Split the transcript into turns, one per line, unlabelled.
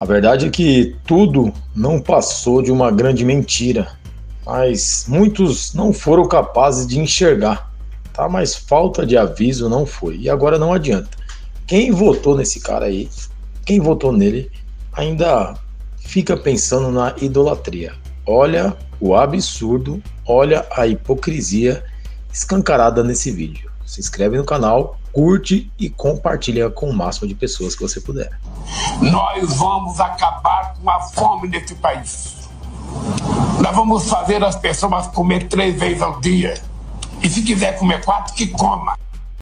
A verdade é que tudo não passou de uma grande mentira, mas muitos não foram capazes de enxergar, tá? Mas falta de aviso não foi. E agora não adianta. Quem votou nesse cara aí, quem votou nele, ainda fica pensando na idolatria. Olha o absurdo, olha a hipocrisia escancarada nesse vídeo. Se inscreve no canal, curte e compartilha com o máximo de pessoas que você puder.
Nós vamos acabar com a fome nesse país. Nós vamos fazer as pessoas comer três vezes ao dia. E se quiser comer quatro, que coma.